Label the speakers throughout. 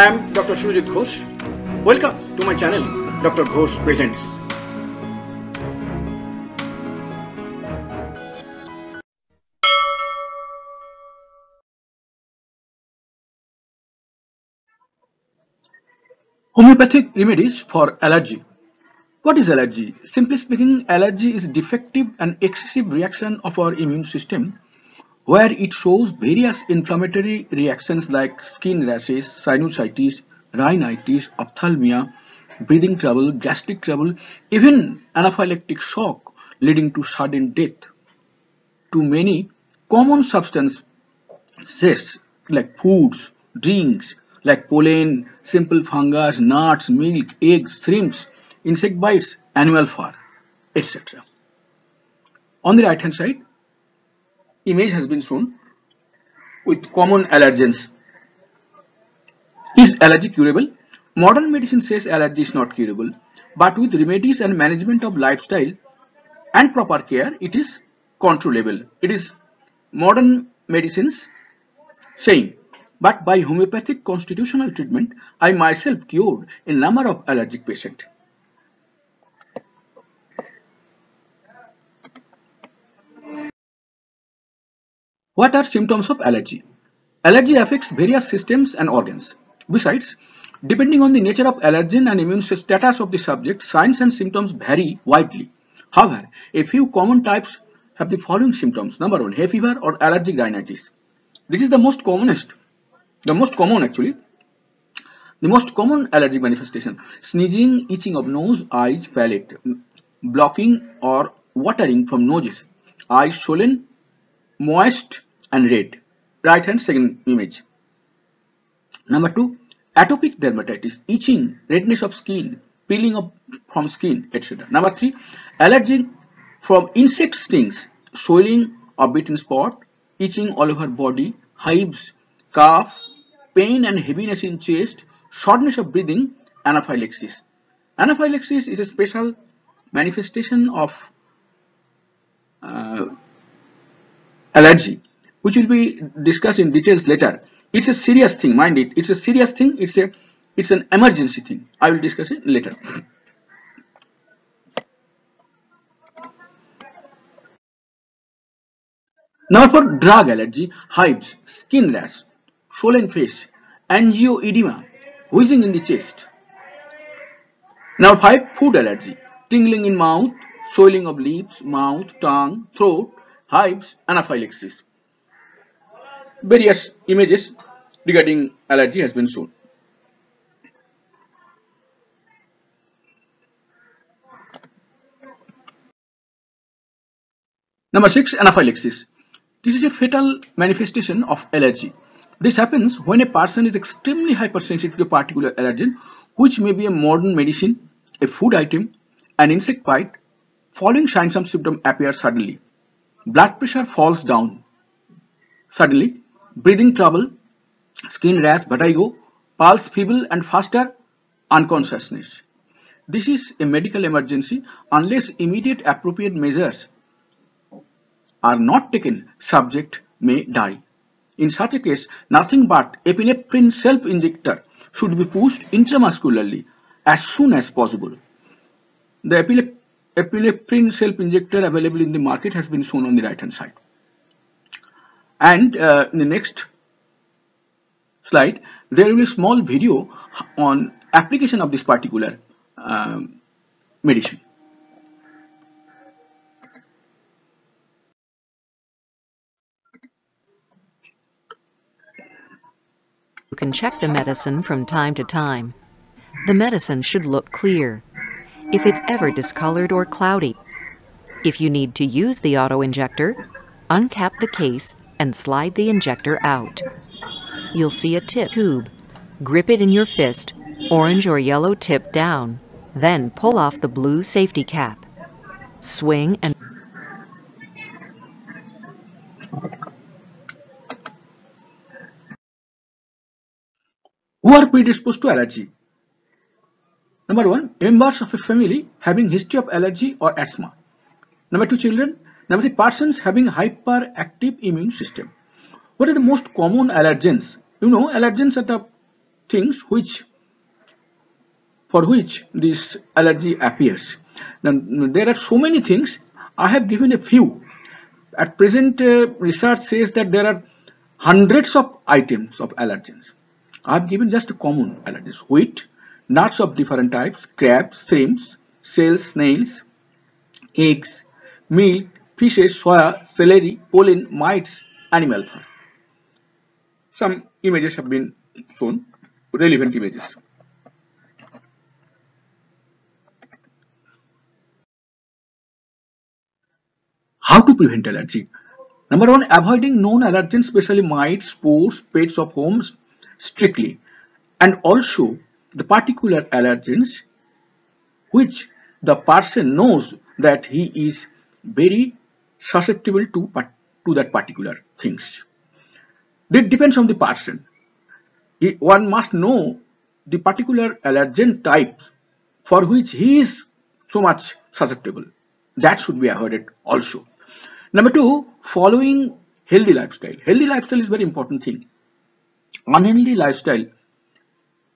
Speaker 1: I am Dr. Surajit Ghosh. Welcome to my channel, Dr. Ghosh Presents. Homeopathic remedies for allergy. What is allergy? Simply speaking, allergy is defective and excessive reaction of our immune system where it shows various inflammatory reactions like skin rashes, sinusitis, rhinitis, ophthalmia, breathing trouble, gastric trouble, even anaphylactic shock leading to sudden death. To many common substances like foods, drinks like pollen, simple fungus, nuts, milk, eggs, shrimps, insect bites, animal fur, etc. On the right hand side, image has been shown with common allergens. Is allergy curable? Modern medicine says allergy is not curable, but with remedies and management of lifestyle and proper care, it is controllable. It is modern medicines saying, but by homeopathic constitutional treatment, I myself cured a number of allergic patients. What are symptoms of allergy? Allergy affects various systems and organs. Besides, depending on the nature of allergen and immune status of the subject, signs and symptoms vary widely. However, a few common types have the following symptoms. Number one, hay fever or allergic rhinitis. This is the most commonest, the most common actually. The most common allergic manifestation, sneezing, itching of nose, eyes, palate, blocking or watering from noses, eyes swollen, moist and red. Right hand second image. Number two, atopic dermatitis, itching, redness of skin, peeling of from skin, etc. Number three, allergy from insect stings, swelling or bitten spot, itching all over body, hives, cough, pain and heaviness in chest, shortness of breathing, anaphylaxis. Anaphylaxis is a special manifestation of uh, allergy which will be discussed in details later. It's a serious thing, mind it. It's a serious thing. It's a it's an emergency thing. I will discuss it later. Now for drug allergy, hives, skin rash, swollen face, angioedema, wheezing in the chest. Now 5. Food allergy, tingling in mouth, swelling of lips, mouth, tongue, throat, hives, anaphylaxis various images regarding allergy has been shown. Number 6 anaphylaxis. This is a fatal manifestation of allergy. This happens when a person is extremely hypersensitive to a particular allergen which may be a modern medicine, a food item, an insect bite. Following signs and symptoms appear suddenly. Blood pressure falls down suddenly breathing trouble, skin rash, vertigo, pulse feeble and faster, unconsciousness. This is a medical emergency unless immediate appropriate measures are not taken, subject may die. In such a case, nothing but epinephrine self-injector should be pushed intramuscularly as soon as possible. The epinephrine self-injector available in the market has been shown on the right hand side and uh, in the next slide there will be a small video on application of this particular um, medicine.
Speaker 2: You can check the medicine from time to time. The medicine should look clear. If it's ever discolored or cloudy, if you need to use the auto-injector, uncap the case and slide the injector out. You'll see a tip tube. Grip it in your fist, orange or yellow tip down. Then pull off the blue safety cap. Swing and
Speaker 1: Who are predisposed to allergy? Number one, members of a family having history of allergy or asthma. Number two, children Number three, persons having hyperactive immune system. What are the most common allergens? You know, allergens are the things which for which this allergy appears. Now, there are so many things. I have given a few. At present, uh, research says that there are hundreds of items of allergens. I have given just common allergens. Wheat, nuts of different types, crabs, shrimps, shells, snails, eggs, milk, fishes, soya, celery, pollen, mites, animal fur. Some images have been shown, relevant images. How to prevent allergy? Number one, avoiding known allergens, especially mites, spores, pets of homes, strictly. And also the particular allergens which the person knows that he is very susceptible to, to that particular things. It depends on the person. One must know the particular allergen type for which he is so much susceptible. That should be avoided also. Number two, following healthy lifestyle. Healthy lifestyle is very important thing. Unhealthy lifestyle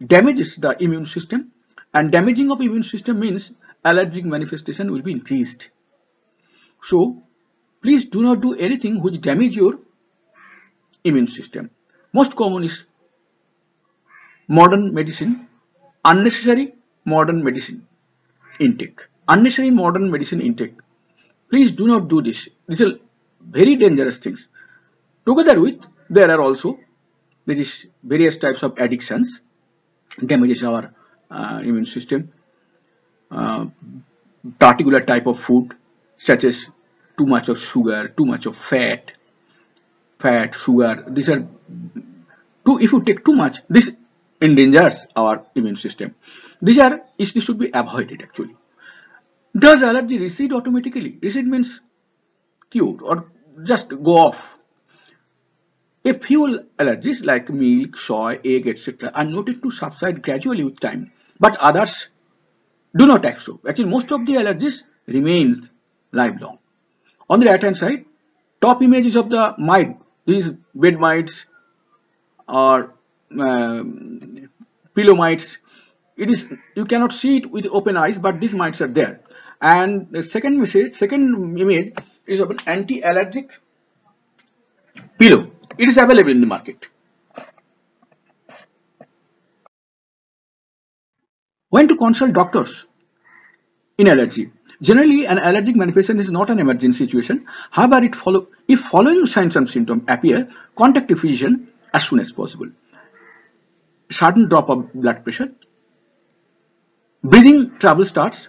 Speaker 1: damages the immune system and damaging of immune system means allergic manifestation will be increased. So, please do not do anything which damage your immune system. Most common is modern medicine, unnecessary modern medicine intake. Unnecessary modern medicine intake Please do not do this. These are very dangerous things. Together with, there are also there is various types of addictions, damages our uh, immune system, uh, particular type of food such as too much of sugar, too much of fat, fat, sugar. These are too. If you take too much, this endangers our immune system. These are this should be avoided actually. Does allergy recede automatically? Recede means cure or just go off. A few allergies like milk, soy, egg, etc. are noted to subside gradually with time, but others do not act so. Actually, most of the allergies remains lifelong. On the right hand side, top images of the mite, these bed mites or uh, pillow mites, it is you cannot see it with open eyes, but these mites are there. And the second message second image is of an anti-allergic pillow. It is available in the market. When to consult doctors in allergy generally an allergic manifestation is not an emergency situation. However follow if following signs and symptoms appear contact a physician as soon as possible. Sudden drop of blood pressure. Breathing trouble starts.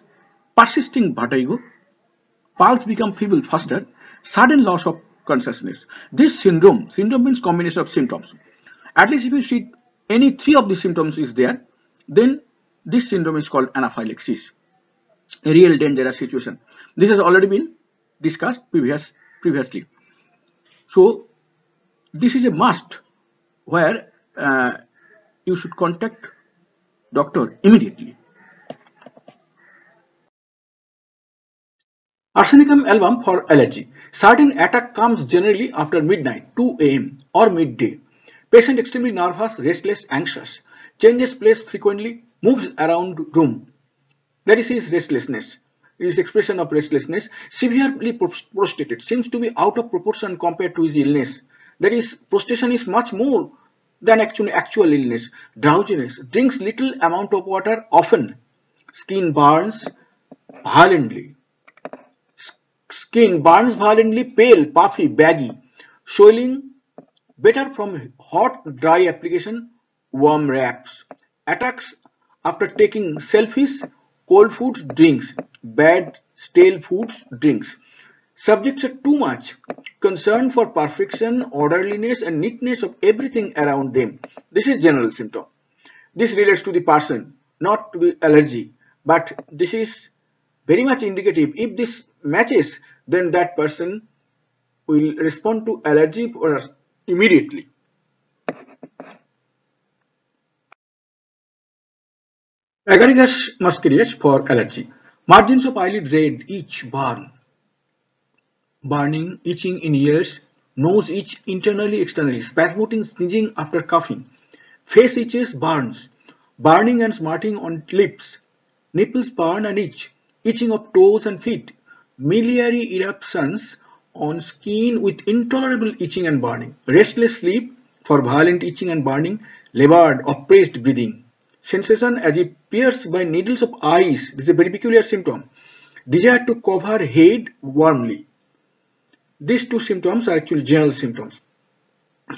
Speaker 1: Persisting vertigo, pulse become feeble faster, sudden loss of consciousness. This syndrome, syndrome means combination of symptoms. At least if you see any three of the symptoms is there, then this syndrome is called anaphylaxis, real dangerous situation. This has already been discussed previous, previously. So this is a must where uh, you should contact doctor immediately. Arsenicum album for allergy. Certain attack comes generally after midnight, 2 am or midday. Patient extremely nervous, restless, anxious. Changes place frequently, moves around room. That is his restlessness. His expression of restlessness. Severely prostrated. Seems to be out of proportion compared to his illness. That is, prostration is much more than actually actual illness. Drowsiness. Drinks little amount of water often. Skin burns violently Skin burns violently, pale, puffy, baggy. Swelling better from hot, dry application, warm wraps. Attacks after taking selfish, cold foods, drinks. Bad, stale foods, drinks. Subjects are too much concerned for perfection, orderliness and neatness of everything around them. This is general symptom. This relates to the person, not to the allergy. But this is very much indicative. If this matches, then that person will respond to allergy immediately. Agaricus muscaria for allergy. Margins of eyelid red, itch, burn, burning, itching in ears, nose itch internally, externally, spasmodic sneezing after coughing, face itches, burns, burning and smarting on lips, nipples burn and itch, itching of toes and feet, miliary eruptions on skin with intolerable itching and burning, restless sleep for violent itching and burning, labored, oppressed breathing, sensation as if pierced by needles of ice, this is a very peculiar symptom, desire to cover head warmly. These two symptoms are actually general symptoms.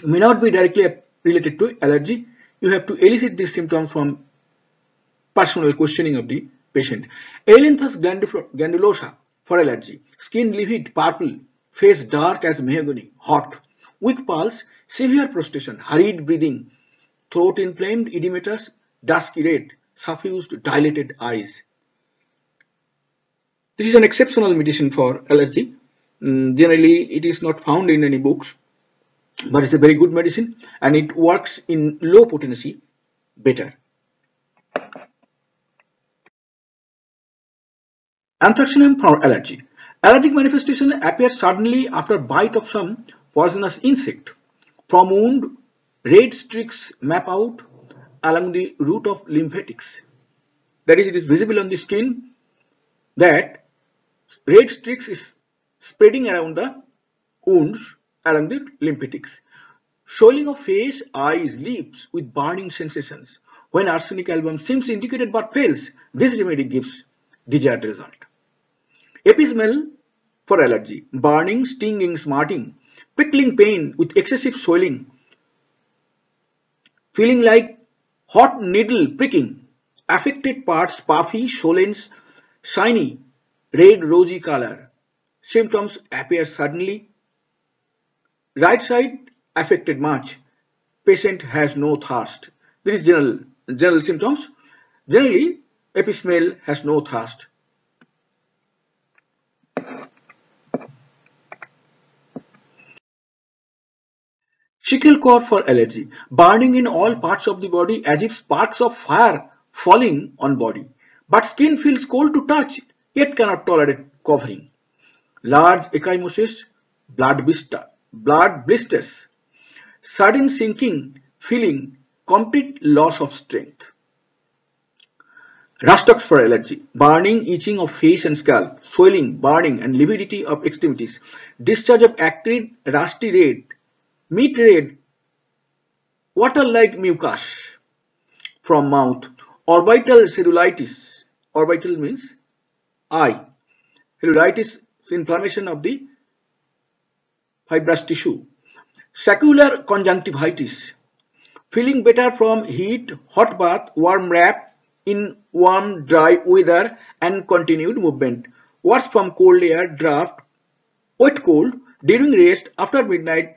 Speaker 1: May not be directly related to allergy. You have to elicit these symptoms from personal questioning of the patient. Ailanthus glandulosa for allergy. Skin livid, purple, face dark as mahogany, hot, weak pulse, severe prostration, hurried breathing, throat inflamed, edematous, dusky red, suffused, dilated eyes. This is an exceptional medicine for allergy. Mm, generally, it is not found in any books, but it's a very good medicine and it works in low potency better. Anthracinum for allergy. Allergic manifestation appears suddenly after bite of some poisonous insect. From wound, red streaks map out along the route of lymphatics. That is, it is visible on the skin that red streaks is spreading around the wounds along the lymphatics. Swelling of face, eyes, lips with burning sensations. When arsenic album seems indicated but fails, this remedy gives desired result. Apis mel for allergy, burning, stinging, smarting, prickling pain with excessive swelling, feeling like hot needle pricking, affected parts puffy, swollen, shiny, red rosy color. Symptoms appear suddenly. Right side affected much. Patient has no thirst. This is general, general symptoms. Generally, Apis mel has no thirst. Core for allergy, burning in all parts of the body as if sparks of fire falling on body. But skin feels cold to touch, yet cannot tolerate covering. Large ecchymosis, blood, blister, blood blisters, sudden sinking, feeling, complete loss of strength. Rhus tox for allergy, burning, itching of face and scalp, swelling, burning and lividity of extremities, discharge of acrid, rusty red, meat red, water-like mucus from mouth, orbital cellulitis, orbital means eye, cellulitis is inflammation of the fibrous tissue, saccular conjunctivitis, feeling better from heat, hot bath, warm wrap in warm dry weather and continued movement, worse from cold air, draft, wet cold, during rest, after midnight,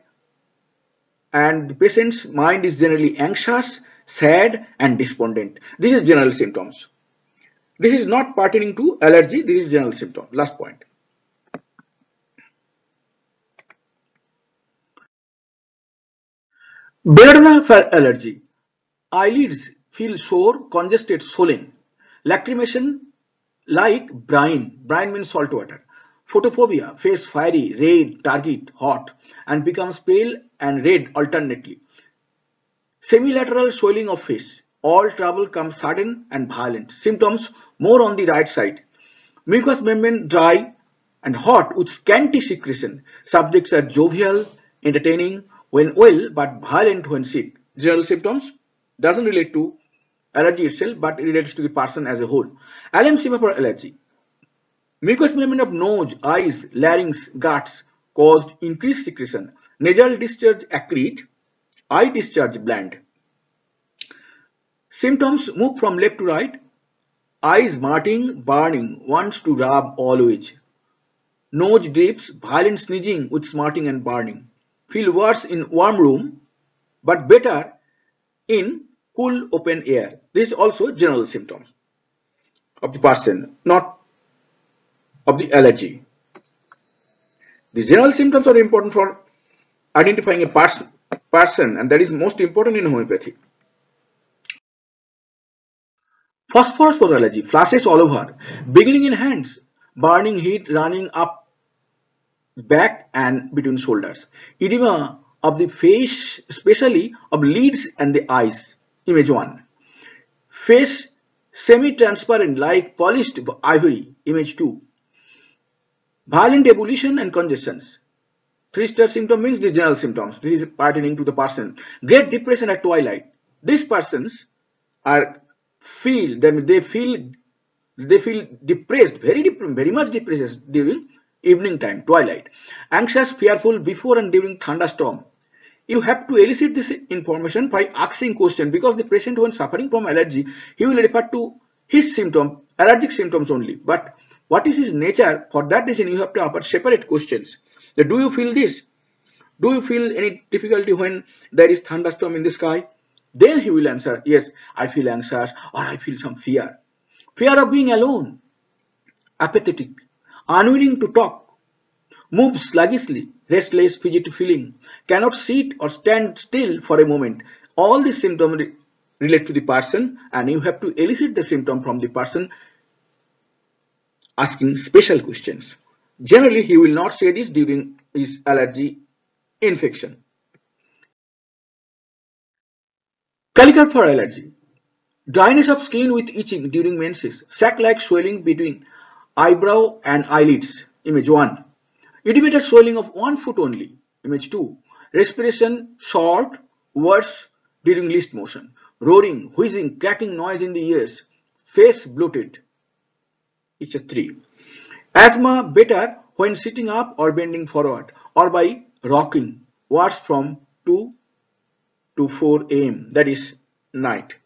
Speaker 1: and the patient's mind is generally anxious, sad and despondent. This is general symptoms. This is not pertaining to allergy, this is general symptom. Last point. Belladonna for allergy. Eyelids feel sore, congested, swollen. Lacrimation like brine. Brine means salt water. Photophobia, face fiery, red, target, hot and becomes pale and red alternately. Semilateral swelling of face. All trouble comes sudden and violent. Symptoms more on the right side. Mucous membrane dry and hot with scanty secretion. Subjects are jovial, entertaining when well but violent when sick. General symptoms doesn't relate to allergy itself but relates to the person as a whole. Alum for allergy. Mucous membrane of nose, eyes, larynx, guts caused increased secretion. Nasal discharge acrid, eye discharge bland. Symptoms move from left to right. Eyes smarting, burning, wants to rub always. Nose drips, violent sneezing with smarting and burning. Feel worse in warm room, but better in cool open air. This is also general symptoms of the person, not of the allergy. The general symptoms are important for identifying a person, person and that is most important in homeopathy. Phosphorus allergy, flashes all over, beginning in hands, burning heat running up back and between shoulders. Edema of the face, especially of lids and the eyes. image 1. Face semi-transparent like polished ivory, image 2. Violent ebullition and congestions. Three star symptom means the general symptoms. This is pertaining to the person. Great depression at twilight. These persons are feel them they feel they feel depressed, very very much depressed during evening time, twilight. Anxious, fearful before and during thunderstorm. You have to elicit this information by asking question because the patient when suffering from allergy, he will refer to his symptom, allergic symptoms only. But what is his nature? For that reason, you have to offer separate questions. So do you feel this? Do you feel any difficulty when there is thunderstorm in the sky? Then he will answer, yes, I feel anxious or I feel some fear. Fear of being alone, apathetic, unwilling to talk, moves sluggishly, restless, fidgety feeling, cannot sit or stand still for a moment. All these symptoms relate to the person and you have to elicit the symptom from the person asking special questions. Generally, he will not say this during his allergy infection. Kali carb for allergy. Dryness of skin with itching during menses. Sac-like swelling between eyebrow and eyelids. Image 1. Elevated swelling of one foot only. Image 2. Respiration short, worse during least motion. Roaring, wheezing, cracking noise in the ears. Face bloated. It's a 3. Asthma better when sitting up or bending forward or by rocking. Worse from 2 to 4 am that is night.